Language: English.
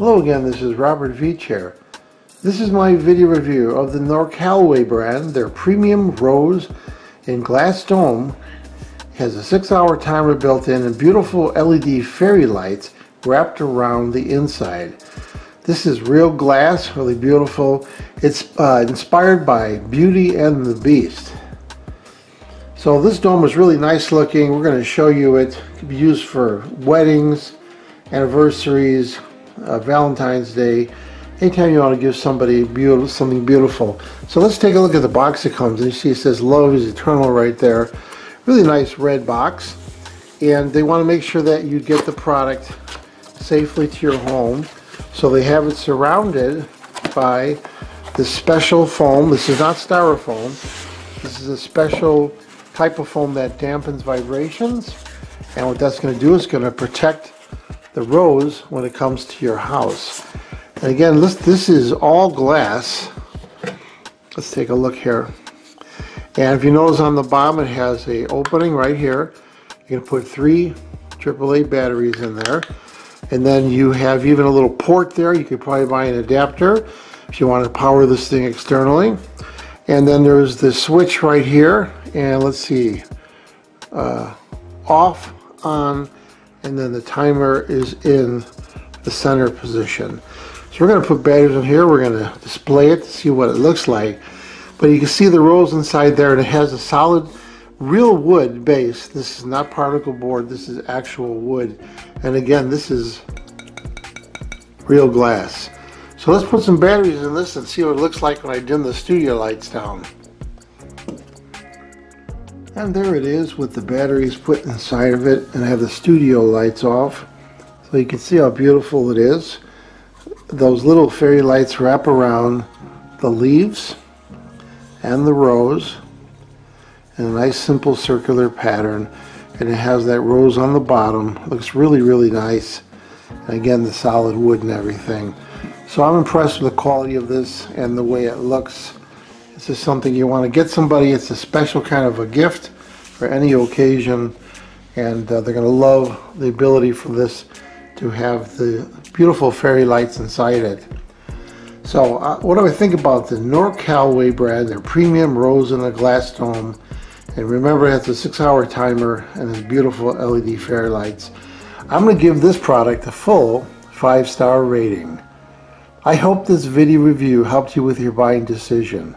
Hello again, this is Robert Veach. This is my video review of the Norcalway brand. Their premium rose in glass dome has a six hour timer built in and beautiful LED fairy lights wrapped around the inside. This is real glass, really beautiful. It's uh, inspired by Beauty and the Beast. So this dome is really nice looking. We're going to show you it. It can be used for weddings, anniversaries, uh, Valentine's Day, anytime you want to give somebody beautiful, something beautiful. So let's take a look at the box it comes in. You see it says love is eternal right there. Really nice red box. And they want to make sure that you get the product safely to your home. So they have it surrounded by this special foam. This is not styrofoam. This is a special type of foam that dampens vibrations. And what that's going to do is going to protect the rose when it comes to your house. And again, this, this is all glass. Let's take a look here. And if you notice on the bottom, it has a opening right here. You can put three AAA batteries in there. And then you have even a little port there. You could probably buy an adapter if you want to power this thing externally. And then there's the switch right here. And let's see, uh, off, on, and then the timer is in the center position. So we're going to put batteries in here. We're going to display it to see what it looks like. But you can see the rolls inside there and it has a solid real wood base. This is not particle board. This is actual wood. And again, this is real glass. So let's put some batteries in this and see what it looks like when I dim the studio lights down. And there it is with the batteries put inside of it and I have the studio lights off. So you can see how beautiful it is. Those little fairy lights wrap around the leaves and the rose in a nice simple circular pattern and it has that rose on the bottom. It looks really really nice. And again the solid wood and everything. So I'm impressed with the quality of this and the way it looks. This is something you want to get somebody. It's a special kind of a gift for any occasion and uh, they're going to love the ability for this to have the beautiful fairy lights inside it. So uh, what do I think about the Norcalway brand, their premium rose in a glass dome. And remember it has a six hour timer and its beautiful LED fairy lights. I'm going to give this product a full five star rating. I hope this video review helped you with your buying decision.